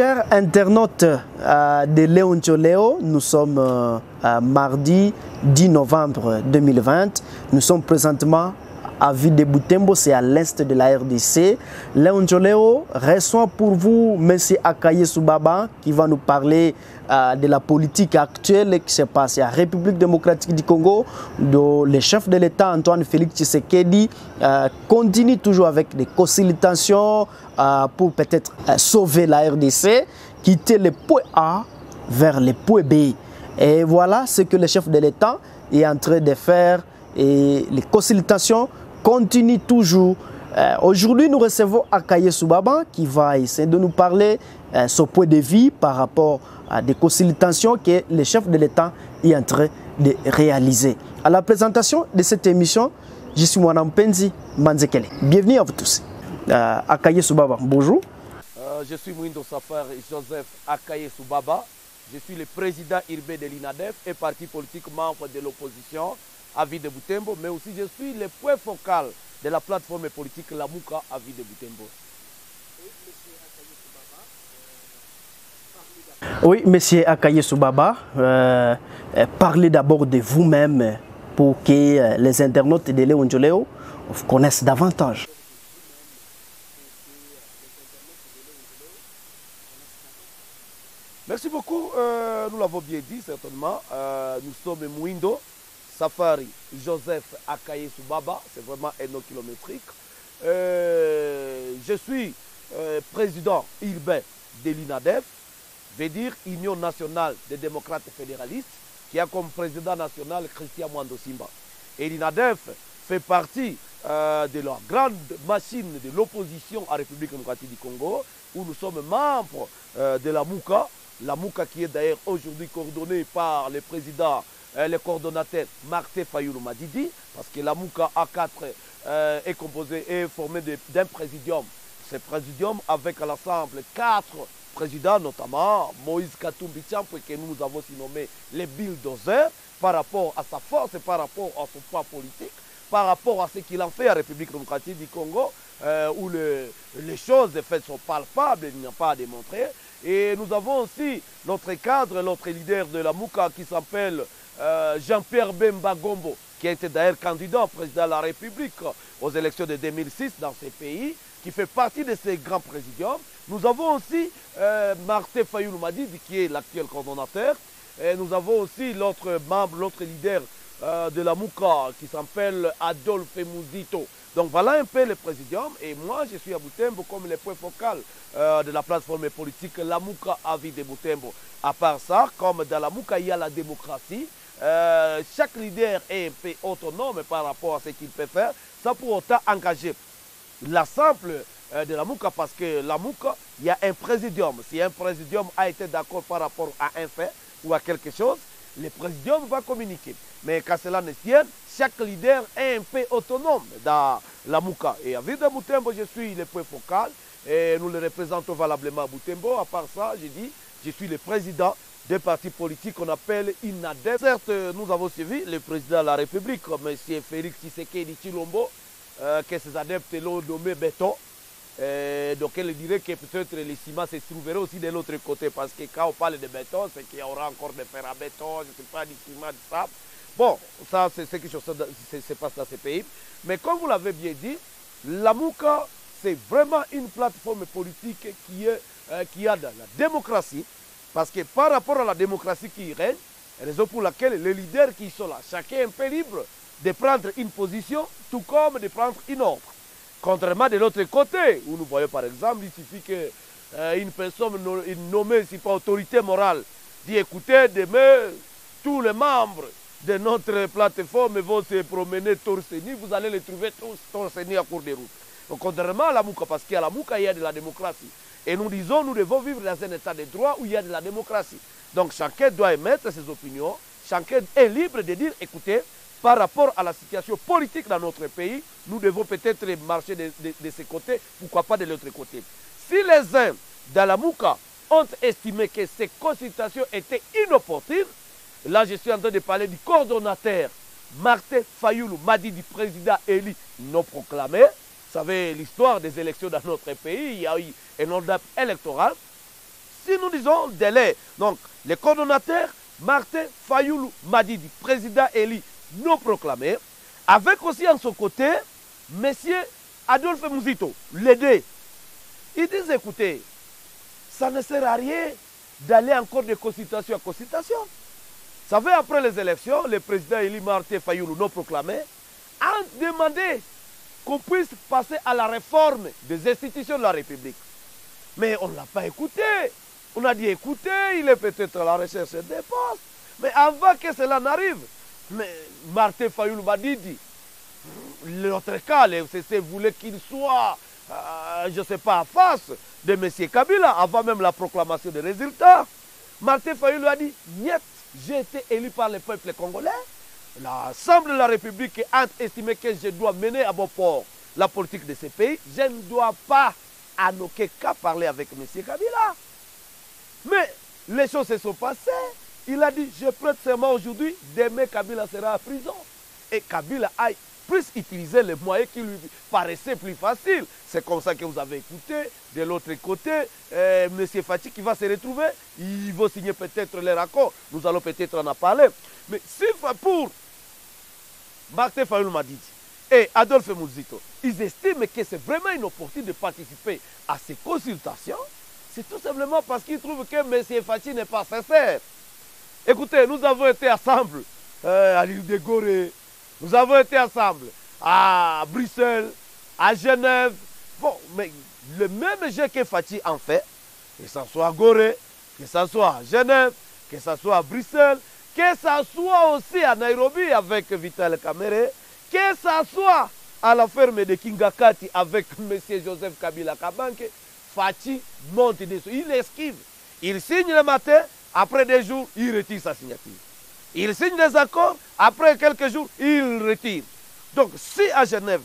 Chers internautes euh, de Léon Léo, nous sommes euh, euh, mardi 10 novembre 2020. Nous sommes présentement à Ville de c'est à l'est de la RDC. Léon Léo reçoit pour vous M. Akaye Soubaba qui va nous parler de la politique actuelle qui se passe à la République démocratique du Congo. le chef de l'État, Antoine Félix Tshisekedi, continue toujours avec des consultations pour peut-être sauver la RDC, quitter le point A vers le point B. Et voilà ce que le chef de l'État est en train de faire et les consultations continuent toujours. Aujourd'hui, nous recevons Akaye Soubaba qui va essayer de nous parler de son point de vue par rapport à des consultations que le chef de l'État est en train de réaliser. À la présentation de cette émission, je suis Mwanam Penzi. Bienvenue à vous tous. Euh, Akaye Soubaba, bonjour. Euh, je suis Mouindo Safar Joseph Akaye Soubaba. Je suis le président urbain de l'INADEF et parti politique membre de l'opposition à Ville de Boutembo, mais aussi je suis le point focal de la plateforme politique Lamouka à Ville de Boutembo. Oui, monsieur Akaye Soubaba, euh, parlez d'abord de vous-même pour que les internautes de Léon Léo vous connaissent davantage. Merci beaucoup. Euh, nous l'avons bien dit, certainement. Euh, nous sommes Mouindo, Safari, Joseph Akaye Soubaba. C'est vraiment un nom kilométrique. Euh, je suis président urbain de l'INADEF, veut dire Union nationale des démocrates fédéralistes, qui a comme président national Christian Mwando Simba. Et l'INADEF fait partie de la grande machine de l'opposition à la République démocratique du Congo, où nous sommes membres de la MOUKA, la MOUKA qui est d'ailleurs aujourd'hui coordonnée par le président, euh, le coordonnateur Martin Fayoulou Madidi, parce que la MOUKA A4 euh, est composée et formée d'un présidium. Ce présidium avec à l'ensemble quatre présidents, notamment Moïse Katumbi que nous avons nommé les bulldozers, par rapport à sa force et par rapport à son poids politique, par rapport à ce qu'il en fait à la République démocratique du Congo, euh, où le, les choses de fait sont palpables, il n'y a pas à démontrer. Et nous avons aussi notre cadre, notre leader de la MOUKA qui s'appelle euh, Jean-Pierre Bemba Gombo, qui a été d'ailleurs candidat président de la République aux élections de 2006 dans ces pays, qui fait partie de ces grands présidiums. Nous avons aussi euh, Martin Fayoulou Madidi, qui est l'actuel coordonnateur. Et nous avons aussi l'autre membre, l'autre leader euh, de la MOUKA, qui s'appelle Adolphe Mouzito. Donc voilà un peu le présidium et moi je suis à Boutembo comme le point focal euh, de la plateforme politique Lamouka Avis de Boutembo. À part ça, comme dans la Mouka il y a la démocratie, euh, chaque leader est un peu autonome par rapport à ce qu'il peut faire, sans pour autant engager l'ensemble euh, de la Mouka parce que la Mouka, il y a un présidium. Si un présidium a été d'accord par rapport à un fait ou à quelque chose, le présidium va communiquer. Mais qu'à cela ne tienne, chaque leader est un peu autonome dans la Mouka. Et à Ville de Boutembo, je suis le point focal et nous le représentons valablement à Boutembo. À part ça, j'ai dit, je suis le président des partis politiques qu'on appelle INADEF. Certes, nous avons suivi le président de la République, M. Félix Tshisekedi Chilombo, euh, que ses adeptes l'ont nommé béton. Euh, donc elle dirait que peut-être les ciments se trouveraient aussi de l'autre côté parce que quand on parle de béton, c'est qu'il y aura encore des fer à béton, je ne sais pas, du ciment, du sable. Bon, ça c'est ce qui se passe dans ces pays. Mais comme vous l'avez bien dit, la MOUKA, c'est vraiment une plateforme politique qui, est, euh, qui a de la démocratie. Parce que par rapport à la démocratie qui règne, raison pour laquelle les leaders qui sont là, chacun est un peu libre de prendre une position, tout comme de prendre une autre. Contrairement de l'autre côté, où nous voyons par exemple, il suffit qu'une euh, personne nommée, si pas autorité morale, dit écoutez, demain, tous les membres de notre plateforme vont se promener torse nu, vous allez les trouver tous torse nu à court de route. Contrairement à la Mouka, parce qu'à la Mouka, il y a de la démocratie. Et nous disons, nous devons vivre dans un état de droit où il y a de la démocratie. Donc chacun doit émettre ses opinions, chacun est libre de dire, écoutez, par rapport à la situation politique dans notre pays, nous devons peut-être marcher de, ce côté, pourquoi pas de l'autre côté. Si les uns dans la Mouka ont estimé que ces consultations étaient inopportunes, là je suis en train de parler du coordonnateur Martin Fayoulou, m'a dit du président élu non proclamé. Vous savez, l'histoire des élections dans notre pays, il y a eu un ordre électoral. si nous disons délai, donc le coordonnateur Martin Fayoulou Madidi, président élu non proclamé, avec aussi à son côté M. Adolphe Mouzito, l'aider. Ils disent écoutez, ça ne sert à rien d'aller encore de consultation à consultation. Vous savez, après les élections, le président élu Martin Fayoulou non proclamé a demandé qu'on puisse passer à la réforme des institutions de la République. Mais on ne l'a pas écouté. On a dit écoutez, il est peut-être à la recherche des postes. Mais avant que cela n'arrive, Martin Fayoulou m'a dit, l'autre cas, le FCC voulait qu'il soit, euh, je ne sais pas, en face de M. Kabila, avant même la proclamation des résultats. Martin Fayoulou a dit, niet, j'ai été élu par le peuple congolais. L'Assemblée de la République a estimé que je dois mener à bon port la politique de ce pays. Je ne dois pas, en aucun cas, parler avec M. Kabila. Mais les choses se sont passées. Il a dit, je prête serment aujourd'hui, demain Kabila sera en prison. Et Kabila a plus utilisé les moyens qui lui paraissaient plus faciles. C'est comme ça que vous avez écouté. De l'autre côté, euh, M. Fati qui va se retrouver, il va signer peut-être les raccords. Nous allons peut-être en parler. Mais si pour Martin Fayoul Madidi et Adolphe Mouzito, ils estiment que c'est vraiment une opportunité de participer à ces consultations, c'est tout simplement parce qu'ils trouvent que M. Fati n'est pas sincère. Écoutez, nous avons été ensemble euh, à l'île de Gorée, nous avons été ensemble à Bruxelles, à Genève. Bon, mais le même jeu que Fati en fait, que ce soit à Gorée, que ce soit à Genève, que ce soit à Bruxelles, que ce soit aussi à Nairobi avec Vital Kamere, que ce soit à la ferme de Kingakati avec M. Joseph Kabila Kabanke, Fati monte dessus. Il esquive. Il signe le matin, après des jours, il retire sa signature. Il signe des accords, après quelques jours, il retire. Donc, si à Genève,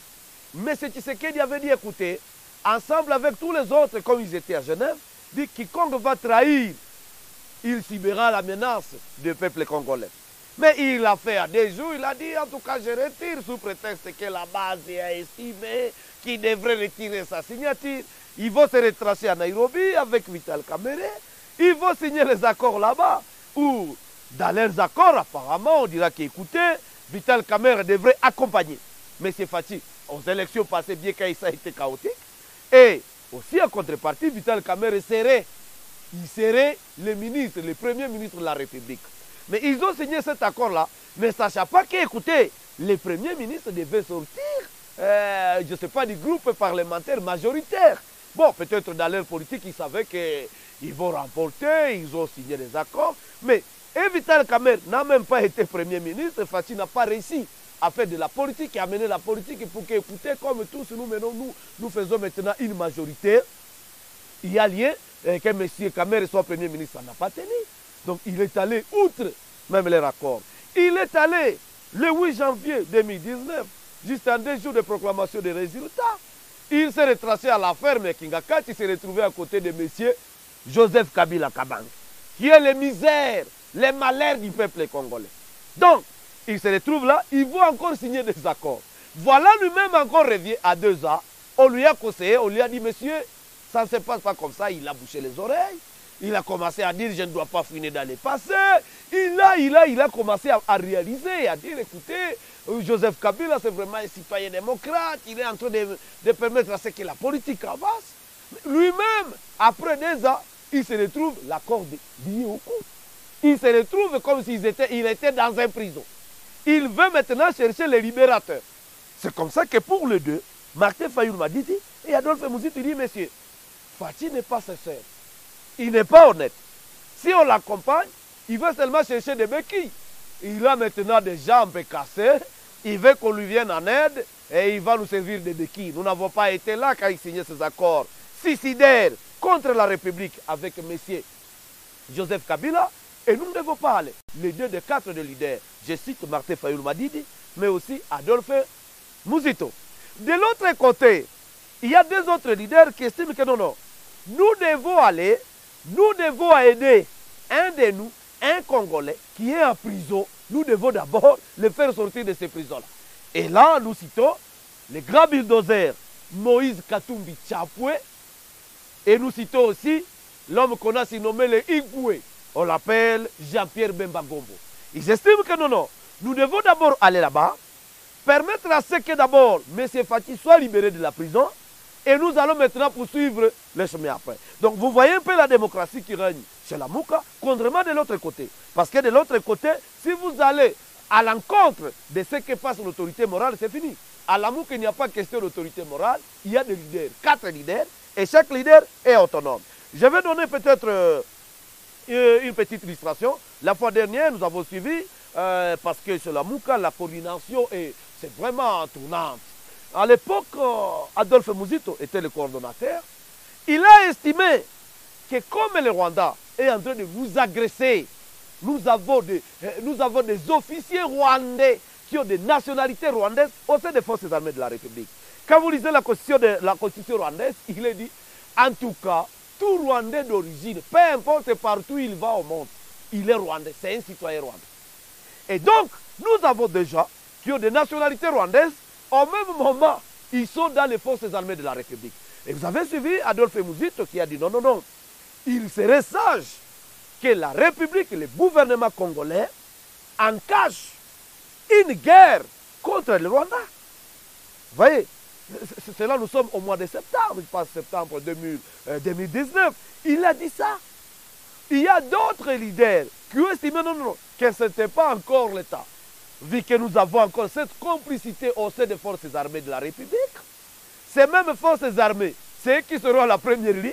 M. Tshisekedi avait dit, écoutez, ensemble avec tous les autres, comme ils étaient à Genève, dit quiconque va trahir, il subira la menace du peuple congolais. Mais il l'a fait à des jours, il a dit, en tout cas, je retire sous prétexte que la base est estimée, qu'il devrait retirer sa signature. Il va se retracer à Nairobi avec Vital Kamere. Ils vont signer les accords là-bas. Ou dans leurs accords, apparemment, on dira qu'écoutez, Vital Kamere devrait accompagner M. Fati aux élections passées, bien que ça a été chaotique. Et aussi en contrepartie, Vital Kamere serait, il serait le ministre, le premier ministre de la République. Mais ils ont signé cet accord-là, ne sachant pas qu'écoutez, le premier ministre devait sortir, euh, je ne sais pas, du groupe parlementaire majoritaire. Bon, peut-être dans leur politique, ils savaient qu'ils vont remporter, ils ont signé des accords. Mais Vital Kamer n'a même pas été Premier ministre. Fatih n'a pas réussi à faire de la politique et à mener la politique pour qu'écoutez, comme tous nous menons, nous, nous faisons maintenant une majorité. Il y a lieu que M. Kamer soit Premier ministre. Ça n'a pas tenu. Donc il est allé outre même les raccords. Il est allé le 8 janvier 2019, juste en deux jours de proclamation des résultats. Il s'est retracé à la ferme Kingakati, il s'est retrouvé à côté de M. Joseph Kabila Kabang, qui est les misères, les malheurs du peuple congolais. Donc, il se retrouve là, il veut encore signer des accords. Voilà lui-même encore revient à deux ans. On lui a conseillé, on lui a dit, monsieur, ça ne se passe pas comme ça. Il a bouché les oreilles. Il a commencé à dire, je ne dois pas finir dans les passés. Il a, il a, il a commencé à, réaliser, à dire, écoutez, Joseph Kabila, c'est vraiment un citoyen démocrate. Il est en train de, de permettre à ce que la politique avance. Lui-même, après deux ans, il se retrouve la corde liée au cou. Il se retrouve comme s'il était, il était dans un prison. Il veut maintenant chercher les libérateurs. C'est comme ça que pour les deux, Martin Fayoul m'a dit, et Adolphe Mouzit, il dit, monsieur, Fatih n'est pas sincère. Il n'est pas honnête. Si on l'accompagne, il veut seulement chercher des béquilles. Il a maintenant des jambes cassées. Il veut qu'on lui vienne en aide et il va nous servir de béquilles. Nous n'avons pas été là quand il signait ces accords suicidaires contre la République avec M. Joseph Kabila. Et nous ne devons pas aller. Les deux des quatre de leaders, je cite Martin Fayoul Madidi, mais aussi Adolphe Mouzito. De l'autre côté, il y a deux autres leaders qui estiment que non, non, nous devons aller, nous devons aider un de nous, un Congolais qui est en prison. Nous devons d'abord le faire sortir de ces prisons-là. Et là, nous citons le grand bulldozer Moïse Katumbi Tchapoué. Et nous citons aussi l'homme qu'on a surnommé le Igwe, on l'appelle Jean-Pierre Bemba Gombo. Ils estiment que non, non, nous devons d'abord aller là-bas, permettre à ce que d'abord M. Fati soit libéré de la prison, et nous allons maintenant poursuivre le chemin après. Donc vous voyez un peu la démocratie qui règne chez la Mouka, contrairement de l'autre côté. Parce que de l'autre côté, si vous allez à l'encontre de ce que passe l'autorité morale, c'est fini. À la Mouka, il n'y a pas question d'autorité morale, il y a des leaders, quatre leaders, et chaque leader est autonome. Je vais donner peut-être euh, une petite illustration. La fois dernière, nous avons suivi, euh, parce que chez la Mouka, la coordination est, c'est vraiment tournante. À l'époque, euh, Adolphe Mouzito était le coordonnateur. Il a estimé que comme le Rwanda est en train de nous agresser, nous avons des, euh, nous avons des officiers rwandais qui ont des nationalités rwandaises au sein des forces armées de la République. Quand vous lisez la constitution, la constitution rwandaise, il est dit, en tout cas, tout Rwandais d'origine, peu importe partout où il va au monde, il est rwandais, c'est un citoyen rwandais. Et donc, nous avons des gens qui ont des nationalités rwandaises, au même moment, ils sont dans les forces armées de la République. Et vous avez suivi Adolphe Mouzito qui a dit non, non, non, il serait sage que la République, le gouvernement congolais, encachent une guerre contre le Rwanda. Vous voyez, c'est là nous sommes au mois de septembre, je pense septembre 2000, euh, 2019. Il a dit ça. Il y a d'autres leaders qui ont estimé que ce n'était pas encore l'État. Vu que nous avons encore cette complicité au sein des forces armées de la République, ces mêmes forces armées, c'est eux qui seront à la première ligne.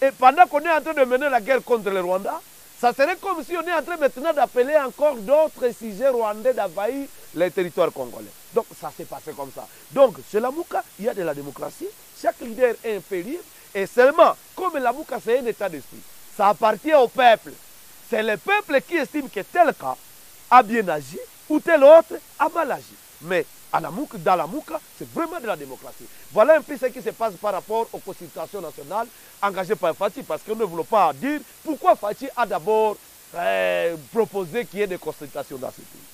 Et pendant qu'on est en train de mener la guerre contre le Rwanda, ça serait comme si on est en train maintenant d'appeler encore d'autres sujets rwandais d'envahir les territoires congolais. Donc ça s'est passé comme ça. Donc chez la Mouka, il y a de la démocratie. Chaque leader est libre. Et seulement, comme la Mouka, c'est un état d'esprit, ça appartient au peuple. C'est le peuple qui estime que tel cas a bien agi ou tel autre a mal agi. Mais à la dans la Mouka, c'est vraiment de la démocratie. Voilà un peu ce qui se passe par rapport aux consultations nationales engagées par Fatih, parce que nous ne voulons pas dire pourquoi Fatih a d'abord euh, proposé qu'il y ait des consultations dans ce pays.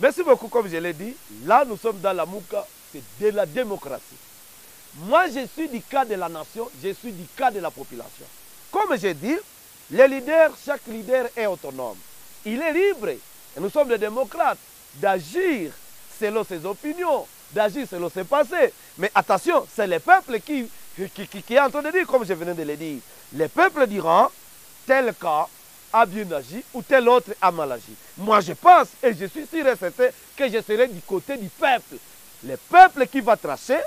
Merci beaucoup, comme je l'ai dit. Là, nous sommes dans la Mouka, c'est de la démocratie. Moi, je suis du cas de la nation, je suis du cas de la population. Comme j'ai dit, les leaders, chaque leader est autonome. Il est libre, et nous sommes des démocrates, d'agir selon ses opinions, d'agir selon ses passés. Mais attention, c'est le peuple qui, qui, est en train de dire, comme je venais de le dire. Le peuple dira, tel cas a bien agi ou tel autre a mal agi. Moi, je pense et je suis sûr et certain que je serai du côté du peuple. Le peuple qui va tracer,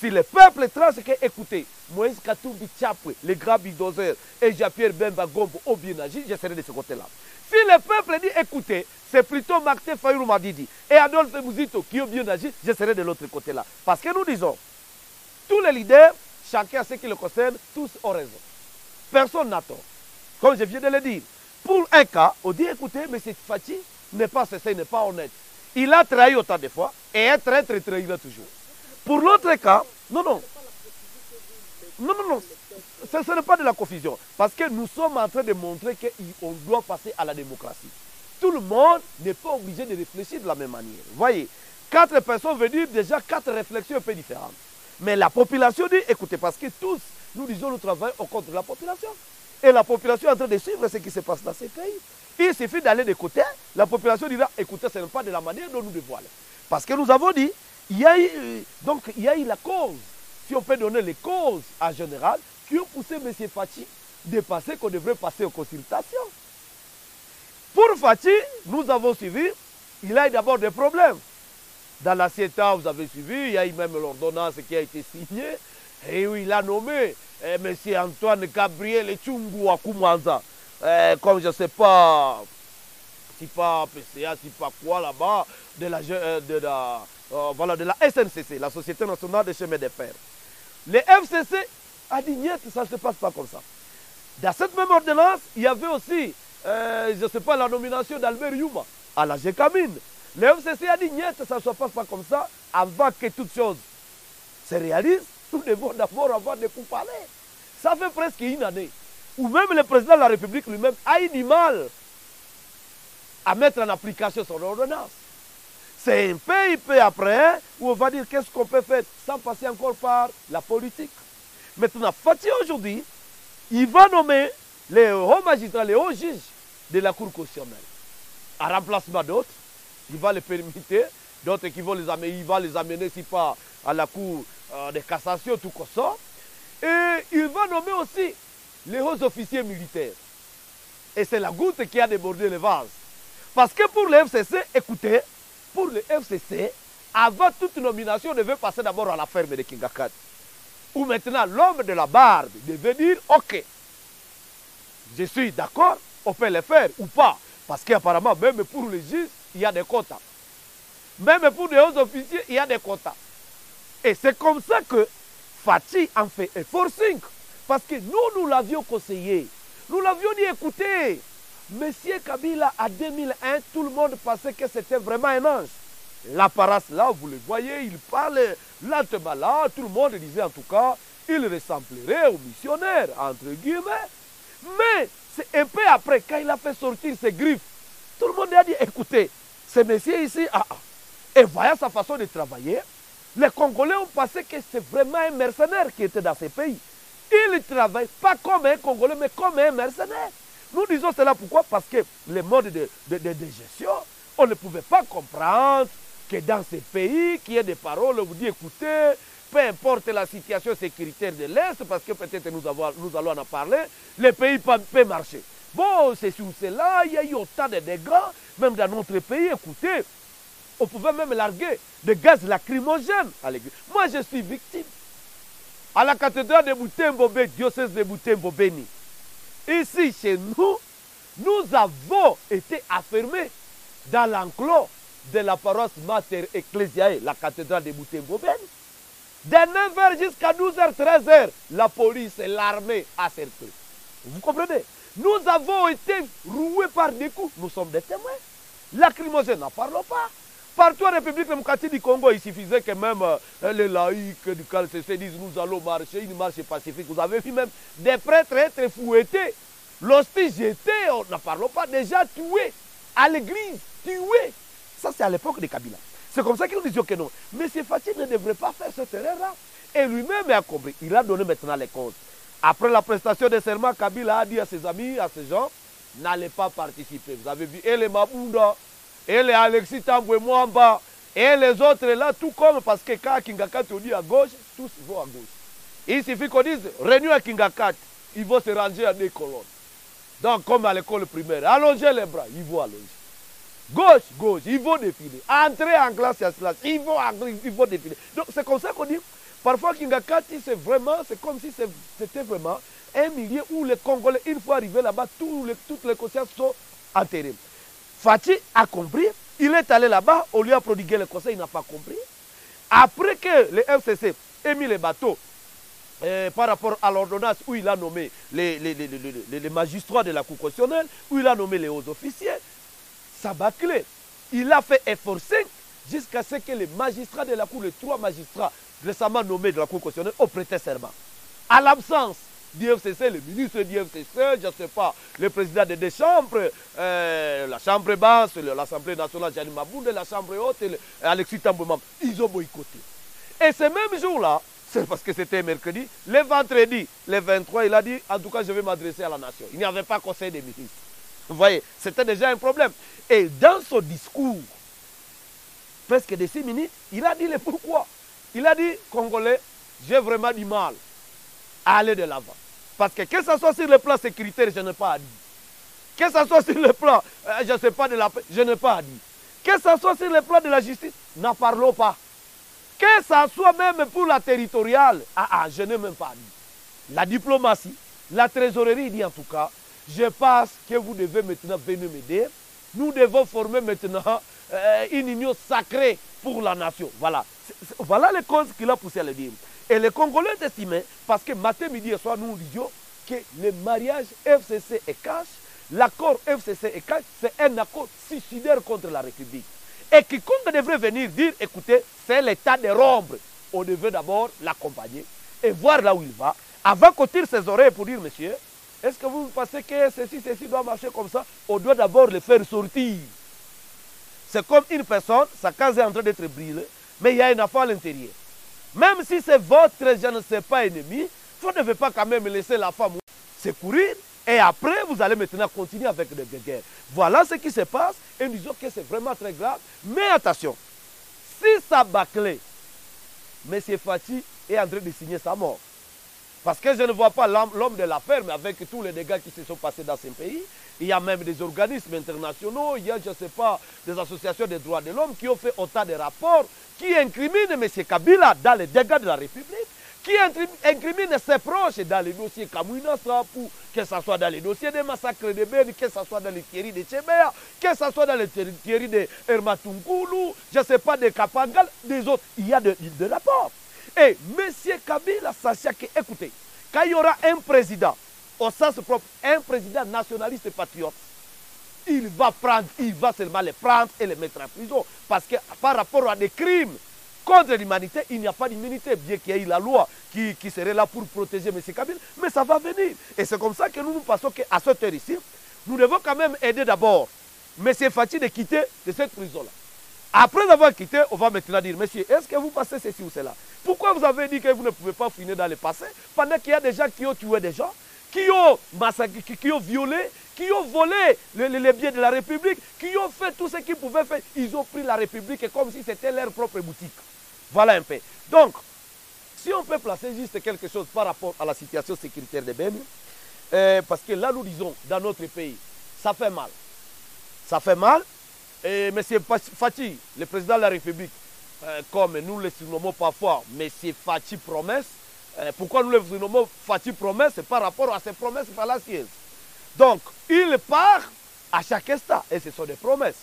si le peuple trace que, écoutez, Moïse Katumbi Tchapwe, le grand bulldozer et Jean-Pierre Bemba Gombo ont bien agi, je serai de ce côté-là. Si le peuple dit, écoutez, c'est plutôt Martin Fayou Madidi et Adolphe Mouzito qui ont bien agi, je serai de l'autre côté-là. Parce que nous disons, tous les leaders, chacun ce qui le concerne, tous ont raison. Personne n'a tort. Comme je viens de le dire, pour un cas, on dit écoutez, mais cette Fati n'est pas sincère, n'est pas honnête. Il a trahi autant de fois et un traître trahira toujours. Pour l'autre cas, non, non. Non, non, non. Ce, ce n'est pas de la confusion. Parce que nous sommes en train de montrer qu'on doit passer à la démocratie. Tout le monde n'est pas obligé de réfléchir de la même manière. Voyez, quatre personnes veulent dire déjà quatre réflexions un peu différentes. Mais la population dit, écoutez, parce que tous, nous disons, nous travaillons au compte de la population. Et la population est en train de suivre ce qui se passe dans ces pays. Il suffit d'aller de côté, la population dira, écoutez, ce n'est pas de la manière dont nous devons aller. Parce que nous avons dit, il y a eu, donc, il y a eu la cause, si on peut donner les causes en général, qui ont poussé M. Fachi de passer qu'on devrait passer aux consultations. Pour Fachi, nous avons suivi, il a eu d'abord des problèmes. Dans la CETA, vous avez suivi, il y a eu même l'ordonnance qui a été signée, et où il a nommé eh, M. Antoine Gabriel Chungu à Koumanza, eh, comme je ne sais pas, si pas PCA, si pas quoi là-bas, de la, de la euh, SNCC, la Société nationale des chemins de fer. Le FCC a dit, ça ne se passe pas comme ça. Dans cette même ordonnance, il y avait aussi, euh, je ne sais pas, la nomination d'Albert Yuma à la GECAMINE. Le FCC a dit, niet, ça ne se passe pas comme ça, avant que toute chose se réalise, nous devons d'abord avoir des parler. Ça fait presque une année où même le président de la République lui-même a eu du mal à mettre en application son ordonnance. C'est un peu, peu après où on va dire qu'est-ce qu'on peut faire sans passer encore par la politique. Maintenant, Fatih aujourd'hui, il va nommer les hauts magistrats, les hauts juges de la Cour constitutionnelle. En remplacement d'autres, il va les permettre, d'autres qui vont les amener, il va les amener, si pas à la Cour euh, de cassation, tout comme ça. Et il va nommer aussi les hauts officiers militaires. Et c'est la goutte qui a débordé le vase. Parce que pour le FCC, écoutez, pour le FCC, avant toute nomination, devait passer d'abord à la ferme de Kingakat. Où maintenant l'homme de la barbe devait dire Ok, je suis d'accord, on peut le faire ou pas. Parce qu'apparemment, même pour les juges, il y a des quotas. Même pour les hauts officiers, il y a des quotas. Et c'est comme ça que Fatih en fait un forcing. Parce que nous, nous l'avions conseillé. Nous l'avions dit écoutez, Monsieur Kabila, à 2001, tout le monde pensait que c'était vraiment un ange. L'apparence là, vous le voyez, il parle lentement là, tout le monde disait en tout cas, il ressemblerait au missionnaire, entre guillemets. Mais c'est un peu après, quand il a fait sortir ses griffes, tout le monde a dit, écoutez, ce monsieur ici, ah, ah. et voyant sa façon de travailler, les Congolais ont pensé que c'est vraiment un mercenaire qui était dans ces pays. Il travaille pas comme un Congolais, mais comme un mercenaire. Nous disons cela pourquoi? Parce que les modes de, gestion, on ne pouvait pas comprendre que dans ces pays, qu'il y ait des paroles, vous dit écoutez, peu importe la situation sécuritaire de l'Est, parce que peut-être nous, nous allons en parler, les pays peuvent marcher. Bon, c'est sur cela, il y a eu autant de dégâts, même dans notre pays, écoutez, on pouvait même larguer des gaz lacrymogènes à l'église. Moi, je suis victime. À la cathédrale de Boutembo, diocèse de Boutembo Béni. Ici, chez nous, nous avons été affirmés dans l'enclos de la paroisse Mater Ecclesiae, la cathédrale de Boutembo Béni. De 9h jusqu'à 12h, 13h, la police et l'armée a cerclé. Vous comprenez? Nous avons été roués par des coups. Nous sommes des témoins. Lacrymogène, n'en parlons pas. Partout en République démocratique du Congo, il suffisait que même euh, les laïcs du CALCC disent nous allons marcher, une marche pacifique. Vous avez vu même des prêtres être fouettés. L'hostie jeté, on n'en parlons pas, déjà tués à l'église, tués. Ça, c'est à l'époque de Kabila. C'est comme ça qu'ils nous disaient que non. Mais M. Fatih ne devrait pas faire cette erreur-là. Et lui-même a compris. Il a donné maintenant les causes. Après la prestation des serments, Kabila a dit à ses amis, à ses gens, n'allez pas participer. Vous avez vu, et les Mabunda, et les Alexis Mwamba, et les autres là, tout comme, parce que quand Kingakat on dit à gauche, tous vont à gauche. Il suffit qu'on dise, réunion à Kingakat, ils vont se ranger à des colonnes. Donc, comme à l'école primaire, allongez les bras, ils vont allonger. Gauche, gauche, ils vont défiler. Entrer en classe, à classe, ils vont, ils vont défiler. Donc, c'est comme ça qu'on dit, parfois Kingakati, c'est vraiment, c'est comme si c'était vraiment un milieu où les Congolais, une fois arrivés là-bas, toutes les consciences sont enterrées. Fatih a compris, il est allé là-bas, on lui a prodigué le conseil, il n'a pas compris. Après que le FCC ait mis les bateaux euh, par rapport à l'ordonnance où il a nommé les, les, magistrats de la Cour constitutionnelle, où il a nommé les hauts officiers, ça bâclé. Il a fait efforcer jusqu'à ce que les magistrats de la Cour, les trois magistrats récemment nommés de la Cour constitutionnelle, ont prêté serment. À l'absence d'IFCC, le ministre d'IFCC, je ne sais pas, le président des deux chambres, euh, la chambre basse, l'Assemblée nationale, Janine la chambre haute, Alexis Tamboumam, ils ont boycotté. Et ce même jour-là, c'est parce que c'était mercredi, le vendredi, le 23, il a dit, en tout cas, je vais m'adresser à la nation. Il n'y avait pas conseil des ministres. Vous voyez, c'était déjà un problème. Et dans son discours, presque de six minutes, il a dit le pourquoi. Il a dit, Congolais, j'ai vraiment du mal aller de l'avant. Parce que que ce soit sur le plan sécuritaire, je n'ai pas à dire. Que ce soit sur le plan, euh, je ne sais pas, de la paix, je n'ai pas à dire. Que ce soit sur le plan de la justice, n'en parlons pas. Que ce soit même pour la territoriale, ah, ah, je n'ai même pas à dire. La diplomatie, la trésorerie dit en tout cas, je pense que vous devez maintenant venir m'aider nous devons former maintenant euh, une union sacrée pour la nation. Voilà. Voilà les causes qu'il a poussé à le dire. Et les Congolais estimaient, parce que matin, midi et soir, nous disions que le mariage FCC et cash, l'accord FCC et cash, c'est un accord suicidaire contre la République. Et quiconque devrait venir dire, écoutez, c'est l'état de Rombre. On devait d'abord l'accompagner et voir là où il va, avant qu'on tire ses oreilles pour dire, monsieur, est-ce que vous pensez que ceci, ceci doit marcher comme ça? On doit d'abord le faire sortir. C'est comme une personne, sa case est en train d'être brûlée, mais il y a un enfant à l'intérieur. Même si c'est votre, je ne sais pas, ennemi, vous ne devez pas quand même laisser la femme secourir. Et après, vous allez maintenant continuer avec des guerres. Voilà ce qui se passe. Et nous disons que c'est vraiment très grave. Mais attention, si ça bâclait, M. Fati est en train de signer sa mort. Parce que je ne vois pas l'homme de l'affaire, mais avec tous les dégâts qui se sont passés dans ce pays, il y a même des organismes internationaux, il y a, je ne sais pas, des associations des droits de l'homme qui ont fait autant de rapports qui incriminent M. Kabila dans les dégâts de la République, qui incriminent ses proches dans les dossiers Kamouina que ce soit dans les dossiers des massacres de Ben, que ce soit dans les thierry de Tchébéa, que ce soit dans les thierry de Hermatungulu, je ne sais pas, de Kapangal, des autres. Il y a de, de rapports. Et M. Kabila, sachez que, écoutez, quand il y aura un président, au sens propre, un président nationaliste et patriote, il va prendre, il va seulement les prendre et les mettre en prison. Parce que par rapport à des crimes contre l'humanité, il n'y a pas d'immunité, bien qu'il y ait la loi qui, serait là pour protéger M. Kabila, mais ça va venir. Et c'est comme ça que nous nous pensons qu'à cette heure ici, nous devons quand même aider d'abord M. Fati de quitter cette prison-là. Après avoir quitté, on va maintenant dire, monsieur, est-ce que vous passez ceci ou cela? Pourquoi vous avez dit que vous ne pouvez pas finir dans le passé pendant qu'il y a des gens qui ont tué des gens, qui ont massacré, qui ont violé, qui ont volé les, biens de la République, qui ont fait tout ce qu'ils pouvaient faire? Ils ont pris la République comme si c'était leur propre boutique. Voilà un peu. Donc, si on peut placer juste quelque chose par rapport à la situation sécuritaire des Bénin, euh, parce que là, nous disons, dans notre pays, ça fait mal. Ça fait mal, et M. Fati, le président de la République, euh, comme nous le surnommons parfois M. Fati Promesse, euh, pourquoi nous le surnommons Fati Promesse? C'est par rapport à ses promesses fallacieuses. Donc, il part à chaque instant, et ce sont des promesses.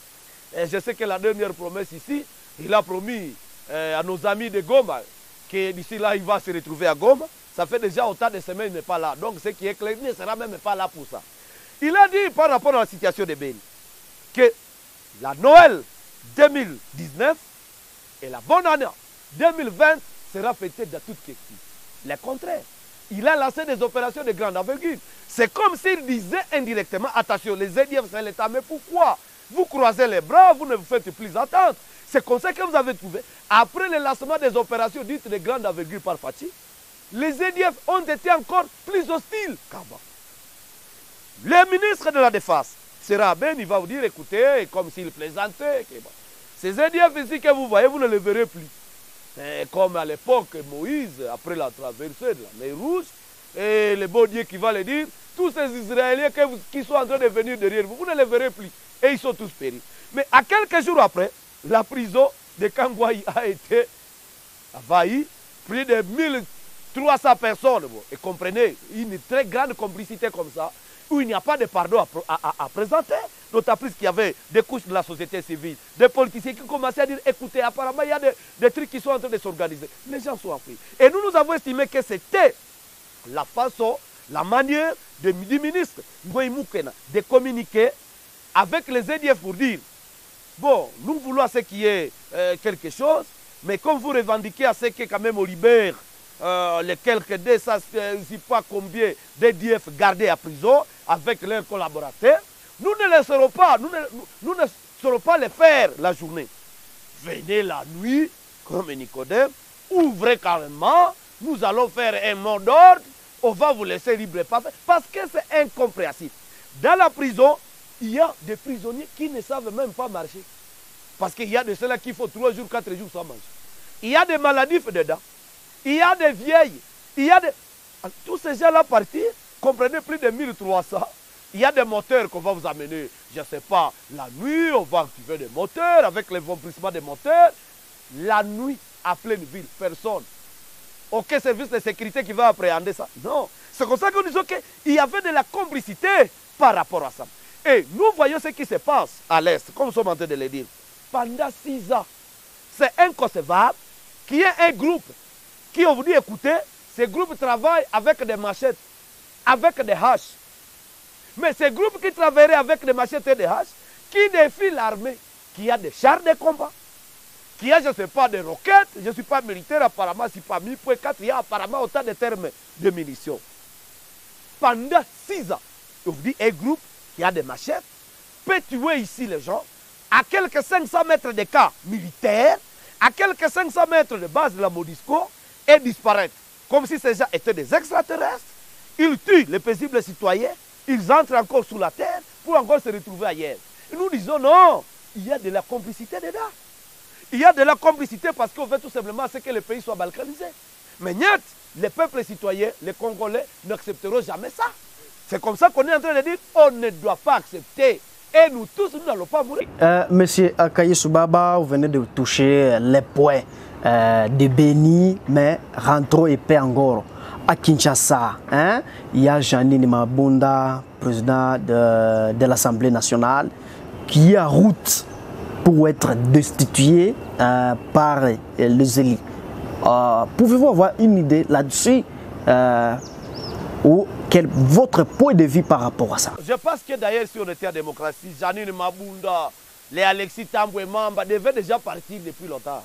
Et je sais que la dernière promesse ici, il a promis euh, à nos amis de Goma que d'ici là, il va se retrouver à Goma. Ça fait déjà autant de semaines qu'il n'est pas là. Donc, ce qui est clair, il ne sera même pas là pour ça. Il a dit par rapport à la situation de Béni que la Noël 2019 et la bonne année 2020 sera fêtée de toute question. Le contraire. Il a lancé des opérations de grande envergure. C'est comme s'il disait indirectement, attention, les ZDF c'est l'État, mais pourquoi? Vous croisez les bras, vous ne vous faites plus attendre. C'est comme ça que vous avez trouvé, après le lancement des opérations dites de grande envergure par Fatih, les ZDF ont été encore plus hostiles qu'avant. Les ministres de la Défense, sera Ben, il va vous dire, écoutez, comme s'il plaisantait. Ces ZDF ici que vous voyez, vous ne les verrez plus. comme à l'époque, Moïse, après la traversée de la mer Rouge, et le beau Dieu qui va le dire, tous ces Israéliens qui sont en train de venir derrière vous, vous ne les verrez plus. Et ils sont tous péris. Mais à quelques jours après, la prison de Kangwaï a été envahie, plus de 1300 personnes. Et comprenez, une très grande complicité comme ça où il n'y a pas de pardon à, présenter. D'autant plus qu'il y avait des couches de la société civile, des politiciens qui commençaient à dire écoutez, apparemment, il y a des, trucs qui sont en train de s'organiser. Les gens sont appris. Et nous, nous avons estimé que c'était la façon, la manière du ministre de communiquer avec les EDF pour dire bon, nous voulons ce qui est euh, quelque chose, mais comme vous revendiquez à ce que quand même on libère euh, les quelques 200, je ne sais pas combien d'EDF gardés à prison avec leurs collaborateurs, nous ne laisserons pas, nous ne, nous saurons pas les faire la journée. Venez la nuit, comme Nicodème, ouvrez carrément, nous allons faire un mot d'ordre, on va vous laisser libre parce que c'est incompréhensible. Dans la prison, il y a des prisonniers qui ne savent même pas marcher. Parce qu'il y a de ceux-là qui font trois jours, quatre jours sans manger. Il y a des maladies dedans. Il y a des vieilles. Il y a des... Tous ces gens-là partis, comprenez plus de 1300. Il y a des moteurs qu'on va vous amener, je ne sais pas, la nuit, on va activer des moteurs avec les vompissements des moteurs. La nuit, à pleine ville, personne. Aucun service de sécurité qui va appréhender ça. Non. C'est comme ça que nous disons qu'il y avait de la complicité par rapport à ça. Et nous voyons ce qui se passe à l'Est, comme nous sommes en train de le dire. Pendant six ans, c'est inconcevable qu'il y ait un groupe qui, on vous dit, écoutez, ce groupe travaille avec des machettes, avec des haches. Mais ce groupe qui travaillerait avec des machettes et des haches, qui défie l'armée, qui a des chars de combat, qui a, je ne sais pas, des roquettes, je ne suis pas militaire, apparemment, c'est pas 1000.4, il y a apparemment autant de termes de munitions. Pendant six ans, on vous dit, un groupe qui a des machettes peut tuer ici les gens à quelques 500 mètres de cas militaires, à quelques 500 mètres de base de la Modisco et disparaître. Comme si ces gens étaient des extraterrestres. Ils tuent les paisibles citoyens, ils entrent encore sous la terre pour encore se retrouver ailleurs. Nous disons non, il y a de la complicité dedans. Il y a de la complicité parce qu'on veut tout simplement que le pays soit balkanisé. Mais niet, les peuples citoyens, les Congolais, n'accepteront jamais ça. C'est comme ça qu'on est en train de dire on ne doit pas accepter. Et nous tous, nous n'allons pas mourir. Euh, Monsieur Akaye Soubaba, vous venez de toucher les points euh, de Béni, mais rentrons et paix encore. À Kinshasa, hein, il y a Janine Mabunda, président de, l'Assemblée nationale, qui est en route pour être destitué euh, par les élites. Euh, Pouvez-vous avoir une idée là-dessus ou quel votre point de vue par rapport à ça? Je pense que d'ailleurs, si on était démocratie, Janine Mabunda, les Alexis Tamboué Mamba devaient déjà partir depuis longtemps.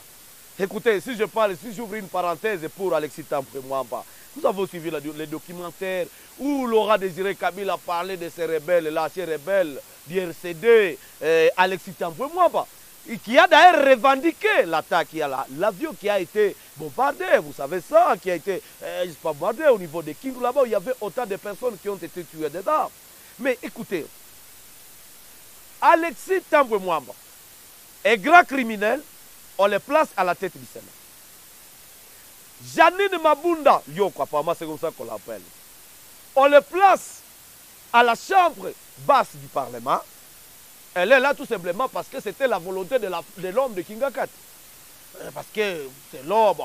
Écoutez, si je parle, si j'ouvre une parenthèse pour Alexis Tamboué Mamba, nous avons suivi les documentaires où Laura Désiré Kabila parlait de ces rebelles-là, ces rebelles du RCD, euh, Alexis Tamboué Mamba, et qui a d'ailleurs revendiqué l'attaque, il a l'avion qui a été bombardé, vous savez ça, qui a été euh, bombardé au niveau de Kindu là-bas, il y avait autant de personnes qui ont été tuées dedans. Mais écoutez, Alexis Tamboué Mwamba est grand criminel, on le place à la tête du Sénat. Janine Mabunda, Yoko, apparemment c'est comme ça qu'on l'appelle, on le place à la chambre basse du Parlement. Elle est là tout simplement parce que c'était la volonté de la- l'homme de, Kingakat. Euh, Parce que c'est l'homme,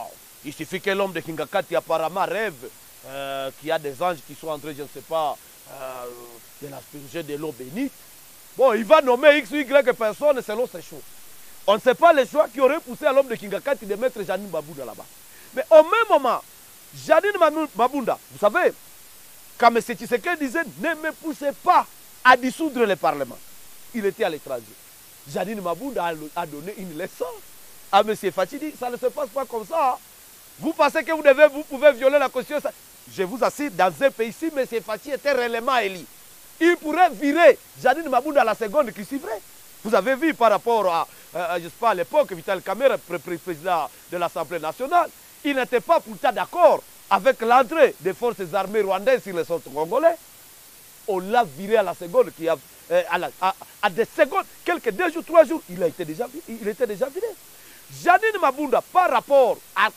il suffit que l'homme de Kingakati apparemment rêve euh, qu'il y a des anges qui sont en train, je ne sais pas, euh, de l'asperger de l'eau bénite. Bon, il va nommer X ou Y personnes selon ses choix. On ne sait pas les choix qui auraient poussé à l'homme de Kingakati de mettre Janine Mabunda là-bas. Mais au même moment, Janine Mabunda, vous savez, quand M. Tshisekedi disait ne me poussez pas à dissoudre le Parlement, il était à l'étranger. Janine Mabunda a, donné une leçon à M. Fachidi. Ça ne se passe pas comme ça. hein. Vous pensez que vous, devez, vous pouvez violer la Constitution Je vous assure, dans un pays, si M. Fachi était réellement élu, il pourrait virer Janine Mabunda à la seconde qui suivrait. Vous avez vu par rapport à, euh, je sais pas, à l'époque, Vital pré- président de l'Assemblée nationale, il n'était pas pourtant d'accord avec l'entrée des forces armées rwandaises sur les sol congolais. On l'a viré à la seconde, qui a, euh, à, des secondes, quelques deux jours, trois jours, il, a déjà, était déjà viré. Janine Mabunda, par rapport à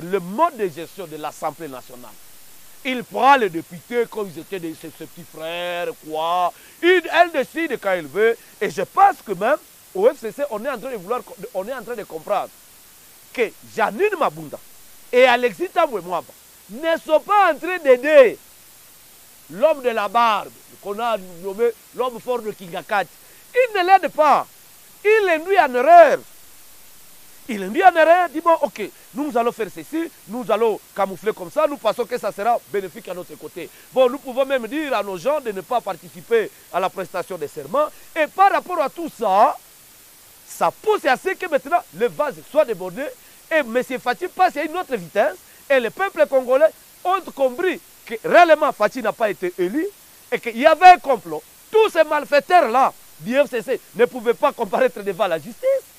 le mode de gestion de l'Assemblée nationale, il prend les députés comme ils étaient ses, petits frères, quoi. Il- elle décide quand elle veut. Et je pense que même au FCC, on est en train de, vouloir, on est en train de comprendre que Janine Mabunda et Alexis Tamboué ne sont pas en train d'aider l'homme de la barbe, qu'on a nommé l'homme fort de Kingakati. Il ne l'aide pas. Il l'induit en erreur. Il induit en erreur, dit bon, ok, nous allons faire ceci, nous allons camoufler comme ça, nous pensons que ça sera bénéfique à notre côté. Bon, nous pouvons même dire à nos gens de ne pas participer à la prestation des serments. Et par rapport à tout ça, ça pousse à ce que maintenant le vase soit débordé et M. Fati passe à une autre vitesse et le peuple congolais ont compris que réellement Fati n'a pas été élu et qu'il y avait un complot. Tous ces malfaiteurs-là du FCC ne pouvaient pas comparaître devant la justice.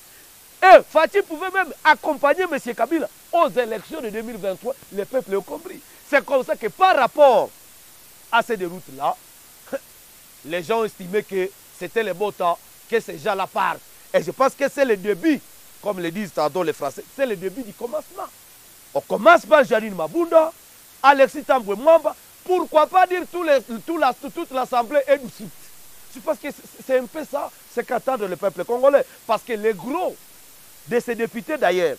Et Fati pouvait même accompagner M. Kabila aux élections de 2023. Le peuple a compris. C'est comme ça que par rapport à ces déroutes-là, les gens ont estimé que c'était le beau temps que ces gens-là partent. Et je pense que c'est le début, comme le disent tantôt les Français, c'est le début du commencement. On commence par Janine Mabunda, Alexis Tamboué Mwamba, pourquoi pas dire les- toute l'Assemblée et du site. Je pense que c'est- un peu ça, c'est qu'attend le peuple congolais. Parce que les gros de ces députés d'ailleurs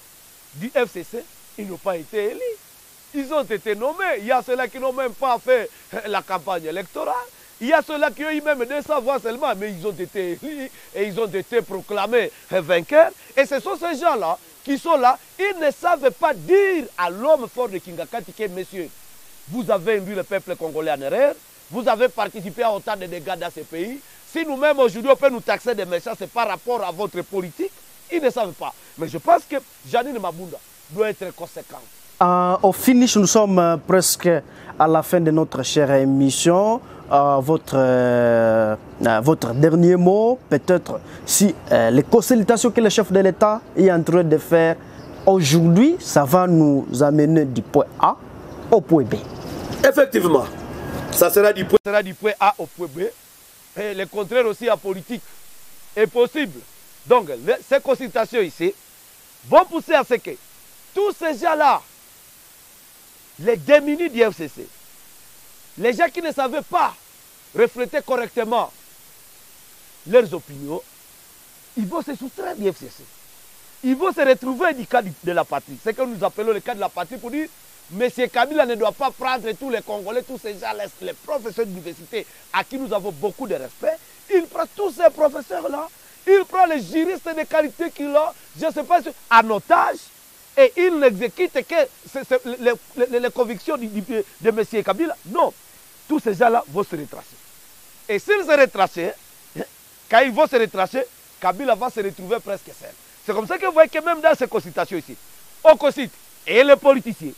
du FCC, ils n'ont pas été élus. Ils ont été nommés. Il y a ceux-là qui n'ont même pas fait euh, la campagne électorale. Il y a ceux-là qui ont eu même 200 voix seulement, mais ils ont été élus et ils ont été proclamés vainqueurs. Et ce sont ces gens-là qui sont là. Ils ne savent pas dire à l'homme fort de Kingakati que, messieurs, vous avez induit le peuple congolais en erreur, vous avez participé à autant de dégâts dans ce pays. Si nous-mêmes aujourd'hui on peut nous taxer des méchants, c'est par rapport à votre politique. Ils ne savent pas. Mais je pense que Janine Mabunda doit être conséquente. Euh, au finish, nous sommes euh, presque à la fin de notre chère émission. Euh, votre, euh, votre dernier mot, peut-être si euh, les consultations que le chef de l'État est en train de faire aujourd'hui, ça va nous amener du point A au point B. Effectivement, ça sera du point, ça sera du point A au point B. Et le contraire aussi en politique est possible. Donc, ces consultations ici vont pousser à ce que tous ces gens-là, les démunis du FCC, les gens qui ne savaient pas refléter correctement leurs opinions, ils vont se soustraire du FCC. Ils vont se retrouver du cas de la patrie. C'est que nous appelons le cas de la patrie pour dire M. Kabila ne doit pas prendre tous les Congolais, tous ces gens, les, les professeurs d'université à qui nous avons beaucoup de respect. Il prend tous ces professeurs-là, il prend les juristes de qualité qu'il a, je ne sais pas, en otage, et il n'exécute que les, convictions de M. Kabila. Non, tous ces gens-là vont se retracer. Et s'ils se retracent, quand ils vont se retracer, Kabila va se retrouver presque seul. C'est comme ça que vous voyez que même dans ces consultations ici, on concite et les politiciens,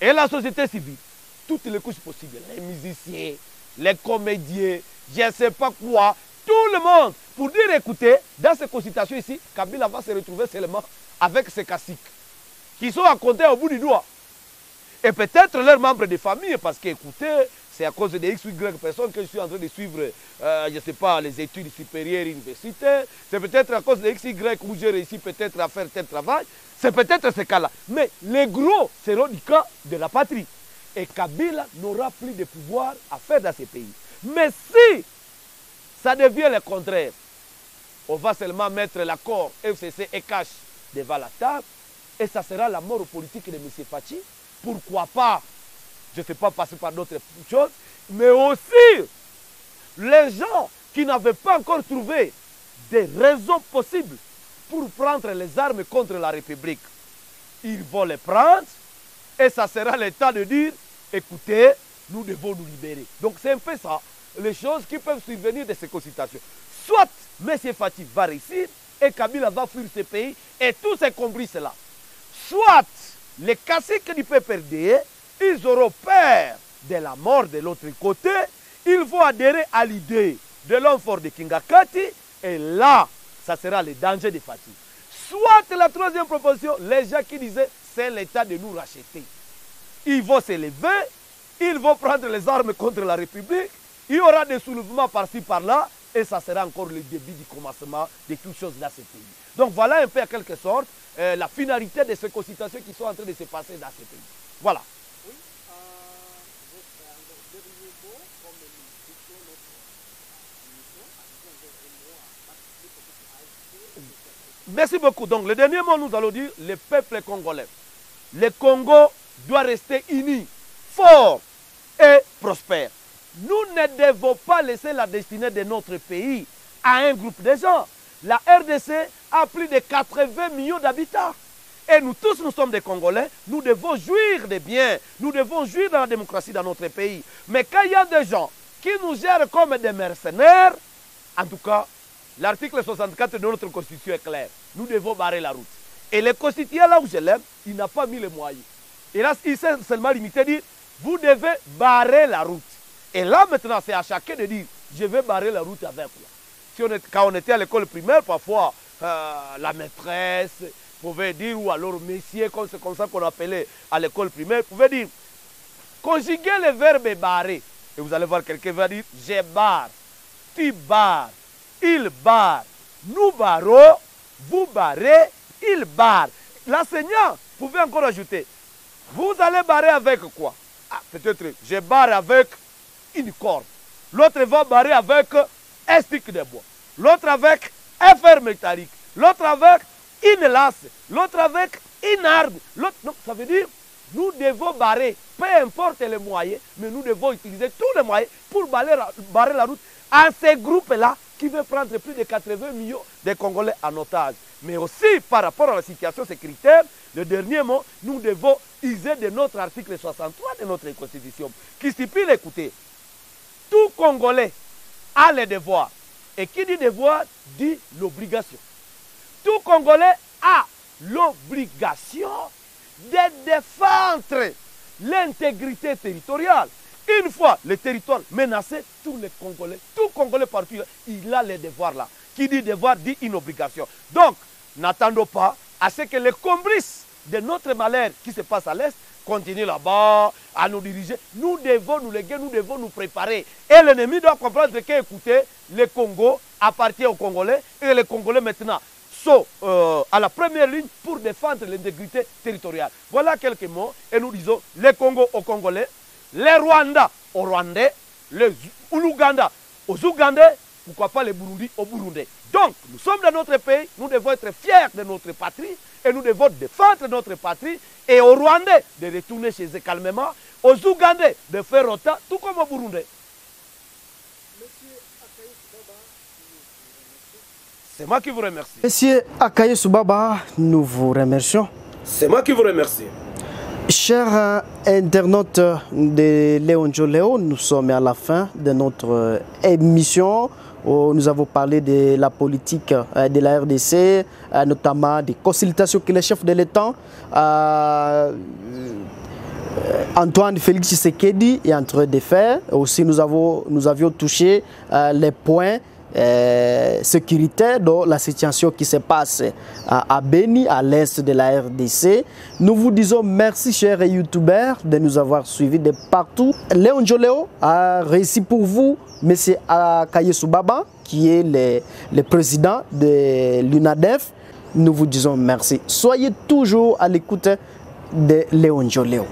et la société civile, toutes les couches possibles, les musiciens, les comédiens, je ne sais pas quoi, tout le monde, pour dire écoutez, dans ces consultations ici, Kabila va se retrouver seulement avec ses caciques, qui sont à compter au bout du doigt. Et peut-être leurs membres de famille, parce que, écoutez, c'est à cause des X Y personnes que je suis en train de suivre, euh, je ne sais pas, les études supérieures universitaires. C'est peut-être à cause des X, Y où j'ai réussi peut-être à faire tel travail. C'est peut-être ce cas-là. Mais les gros seront du camp de la patrie. Et Kabila n'aura plus de pouvoir à faire dans ces pays. Mais si ça devient le contraire, on va seulement mettre l'accord FCC et cash devant la table et ça sera la mort politique de M. Fachi. Pourquoi pas? Je ne sais pas passer par d'autres choses, mais aussi les gens qui n'avaient pas encore trouvé des raisons possibles pour prendre les armes contre la République. Ils vont les prendre et ça sera le temps de dire, écoutez, nous devons nous libérer. Donc c'est un peu ça, les choses qui peuvent survenir de ces consultations. Soit M. Fatih va réussir et Kabila va fuir ce pays et tous ces compris cela. Soit les caciques du PPRD, ils auront peur de la mort de l'autre côté, ils vont adhérer à l'idée de l'homme fort de Kingakati et là, ça sera le danger de Fatih. Soit la troisième proposition, les gens qui disaient c'est l'État de nous racheter. Ils vont se lever, ils vont prendre les armes contre la République, il y aura des soulèvements par-ci par-là, et ça sera encore le début du commencement de toutes choses dans ce pays. Donc voilà un peu en quelque sorte euh, la finalité de ces consultations qui sont en train de se passer dans ce pays. Voilà. Merci beaucoup. Donc, le dernier mot, nous allons dire le peuple congolais. Le Congo doit rester uni, fort et prospère. Nous ne devons pas laisser la destinée de notre pays à un groupe de gens. La RDC a plus de 80 millions d'habitants. Et nous tous, nous sommes des Congolais. Nous devons jouir des biens. Nous devons jouir de la démocratie dans notre pays. Mais quand il y a des gens qui nous gèrent comme des mercenaires, en tout cas, l'article 64 de notre Constitution est clair. Nous devons barrer la route. Et le constituant, là où je l'aime, il n'a pas mis les moyens. Et là, il s'est seulement limité à dire, vous devez barrer la route. Et là, maintenant, c'est à chacun de dire, je vais barrer la route avec moi. Quand on était à l'école primaire, parfois, euh, la maîtresse pouvait dire, ou alors messieurs, comme c'est comme ça qu'on appelait à l'école primaire, pouvait dire, conjuguer le verbe barrer. Et vous allez voir, quelqu'un va dire, je barre, tu barres, il barre, nous barrons, vous barrez, il barre. L'enseignant pouvait encore ajouter, vous allez barrer avec quoi? Ah, Peut-être, je barre avec une corde. L'autre va barrer avec un stick de bois. L'autre avec un fer métallique. L'autre avec une lasse. L'autre avec une arme. L'autre, non, ça veut dire, nous devons barrer, peu importe les moyens, mais nous devons utiliser tous les moyens pour barrer, la route à ces groupes-là qui veulent prendre plus de 80 millions de Congolais en otage. Mais aussi par rapport à la situation sécuritaire, le dernier mot, nous devons user de notre article 63 de notre Constitution, qui stipule, écoutez, tout Congolais a les devoirs. Et qui dit devoir dit l'obligation. Tout Congolais a l'obligation de défendre l'intégrité territoriale. Une fois le territoire menacé, tous les Congolais, tout Congolais partout, il a les devoirs là. Qui dit devoir dit une obligation. Donc, n'attendons pas à ce que les complices de notre malheur qui se passe à l'Est continuent là-bas à nous diriger. Nous devons nous léguer, nous devons nous préparer. Et l'ennemi doit comprendre que, écoutez, le Congo appartient aux Congolais et les Congolais maintenant sont euh, à la première ligne pour défendre l'intégrité territoriale. Voilà quelques mots et nous disons les Congo aux Congolais, les Rwandais aux Rwandais, les Ouganda aux Ougandais, pourquoi pas les Burundi aux Burundais. Donc, nous sommes dans notre pays, nous devons être fiers de notre patrie et nous devons défendre notre patrie et aux Rwandais de retourner chez eux calmement, aux Ougandais de faire autant, tout comme aux Burundais. C'est moi qui vous remercie. Monsieur Akaye Soubaba, nous vous remercions. C'est moi qui vous remercie. Chers euh, internautes de Léon Joléo, nous sommes à la fin de notre euh, émission. Où nous avons parlé de la politique euh, de la RDC, euh, notamment des consultations que le chef de l'État, euh, Antoine Félix Tshisekedi, est en train de faire. Aussi, nous, avons, nous avions touché les points euh, sécuritaires dans la situation qui se passe à, Beni, à l'est de la RDC. Nous vous disons merci, chers youtubeurs, de nous avoir suivis de partout. Léon Joléo a réussi pour vous, M. Akaye Soubaba, qui est le, le président de l'UNADEF. Nous vous disons merci. Soyez toujours à l'écoute de Léon Joléo.